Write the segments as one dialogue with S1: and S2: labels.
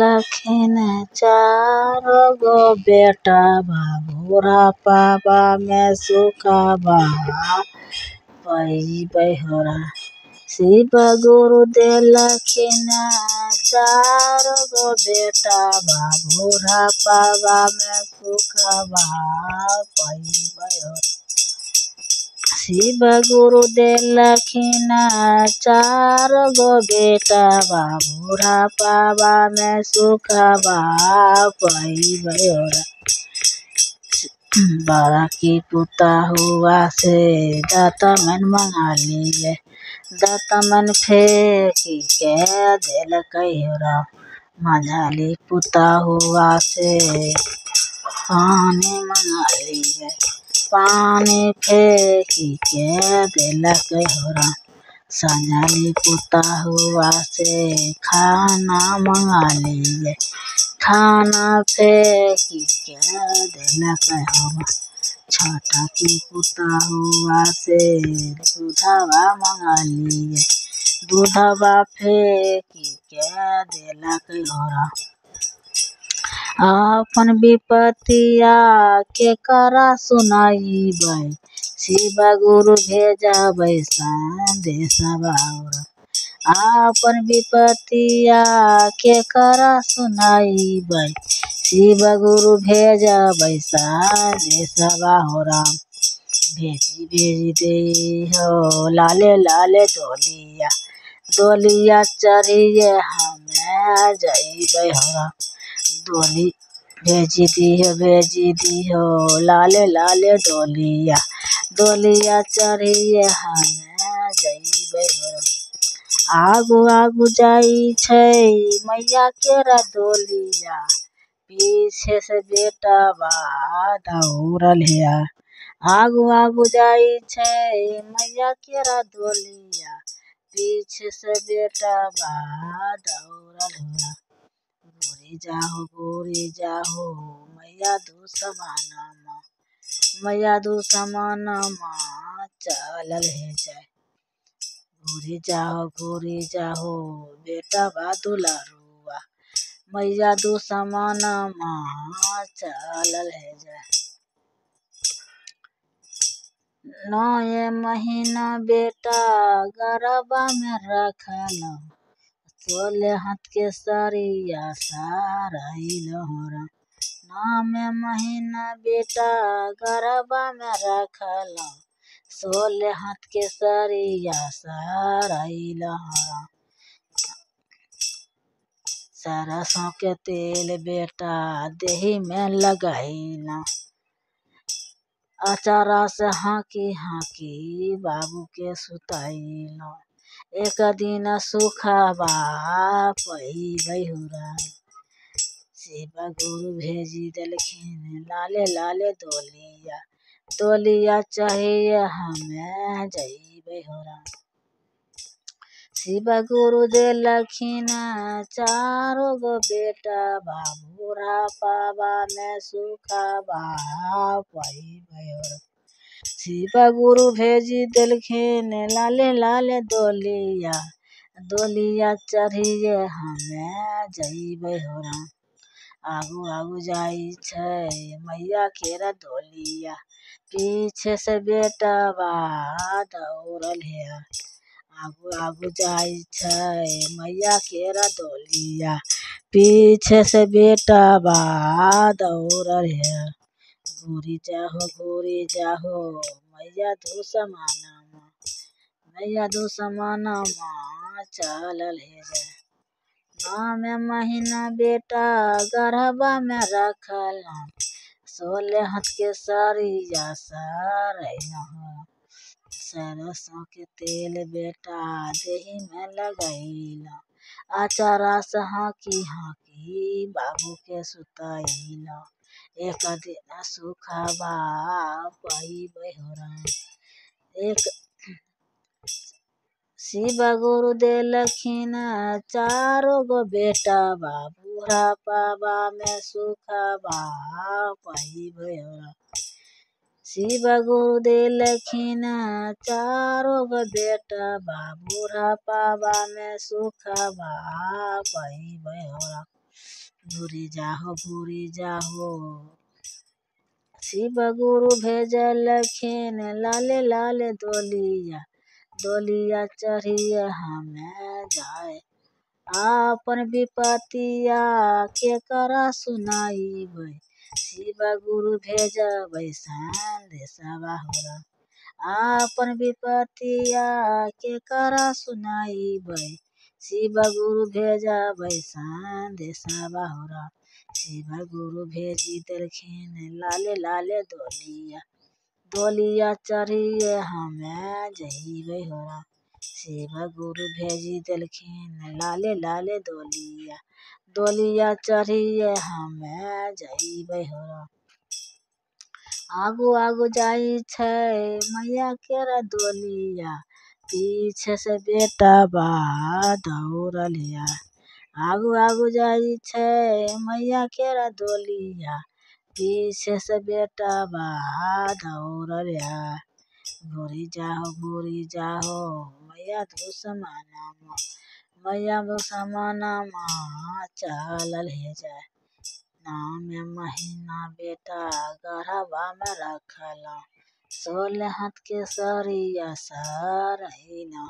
S1: लखिन चार गो बेटा बा बुढ़ापा में सुखबा पइबै होरा शिव गुरु देलखिन चार गो बेटा बा बुढ़ापा में सुखबा पइबै होरा शिव गुरु देलखिन चार गो बेटा बा बुढ़ापा में सुखबा पइबै होरा बड़ा की पुता हुआ से दाता मन मंगा लिए दाता मन फेंकी के देलकै होरा मझाली पुता हुआ से पानी मंगा लिए पानी फेंकी के देलकै होरा संझाली पुता हुआ से खाना मंगा लिए। खाना फेंकी के देलकै होरा छोटा की पुता हुआ से दूधवा मंगा लिए। दूधवा फेंकी के देलकै होरा अपन विपतिया के करा सुनाइबै शिव गुरु भेजबै संदेशवा आपन विपतिया के करा सुनाइबै शिव गुरु भेजबै संदेशवा होरा भेजी भेजी दे हो, लाले लाले डोलिया। डोलिया चढ़िए हमें जइबै होरा डोली भेजी दिहो भेजी दिहो लाले लाले डोलिया डोलिया चढ़िए हमें जइबै होरा आगू आगू मैया केरा डोलिया, पीछे से बेटवा दौड़ल है आगू आगू जाइ मैया केरा डोलिया, पीछे से बेटवा दौड़ल है गोरी जाहो गोरी जाहो मैया दू समानमा मैया दू समानमा चलल है जाय गोरी जाहो गोरी जाहो बेटा बा दुलारुआ मैया दू समानमा चलल है जाय नौए महीना बेटा गरबा में रखल सोले हाथ के सरिया सारइल होरा नौमे महीना बेटा, गरबा में रखल। सोले हाथ के सरिया होरा सरसों के तेल बेटा, देही में लगाइला। अचारा से हाकी हाकी बाबू के सुताइला। एक दिन सुखबा पइबै होरा शिव गुरु भेजी देलखिन लाले लाले दोलिया। डोलिया चाहिए हमें जइबै होरा शिव गुरु देलखिन चारो गो बेटा बा पाबा में सुखबा पइबै होरा शिव गुरु भेजी देलखिन, लाले लाले डोलिया डोलिया चढ़िए हमें जइबै होरा। आगू आगू जाइ छै मैया केरा डोलिया पीछे से बेटवा दौड़ल है आगू आगू जाइ छै मैया केरा डोलिया पीछे से बेटवा दौड़ल है गोरी जाहो गोरी जाहो, मैया दू समानमा मैया दू समानमा चलल है नौमे महीना बेटा गर्भा में रखल, सोले हाथ के सरिया हो सरसों के तेल बेटा, देही में लगइला अचारा से हाकी हाकी, बाबू के सुतइला। एक दिन सुखबा पइबै होरा एक शिव गुरु देलखिन चारो गो बेटा बा बुढ़ापा में सुखबा पइबै होरा शिव गुरु देलखिन चारो गो बेटा बा बुढ़ापा में सुखबा पइबै बुरी जाहो बुरी जाहो। शिव गुरु भेजलखिन लाले लाले डोलिया डोलिया चढ़िए हमें जाए। आपन विपतिया के करा सुनाइबै। शिव गुरु भेजबै संदेशवा हो आपन विपतिया के करा सुनाइबै। शिव गुरु भेजबै संदेशवा हो शिव गुरु भेजी देलखिन लाले लाले डोलिया डोलिया चढ़िए हमें जइबै हो शिव गुरु भेजी देलखिन लाले लाले डोलिया डोलिया चढ़िए हमें जइबै हो आगू आगू जाई छै मैया केरा डोलिया पीछे से बेटा बा दौड़लिया आगू आगू जाई छै, मैया केरा डोलिया पीछे से बेटा बा दौड़लिया गोरी जाहो गोरी जाहो, मैया दुश्मनमा मैया दुश्मनमा चलल हे जाए नाम महीना बेटा, गढ़वा में रखला। सोलह हाथ के सरिया सरहिना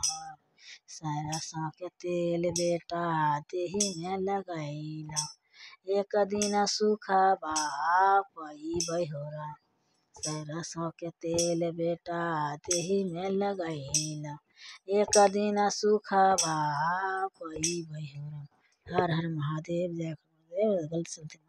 S1: सरसों के तेल बेटा देही में लगैला। एक दिन सुखबा पइबै होरा सरसों के तेल बेटा देही में लगैला। एक दिन सुखबा पइबै होरा हर हर महादेव जय गुरुदेव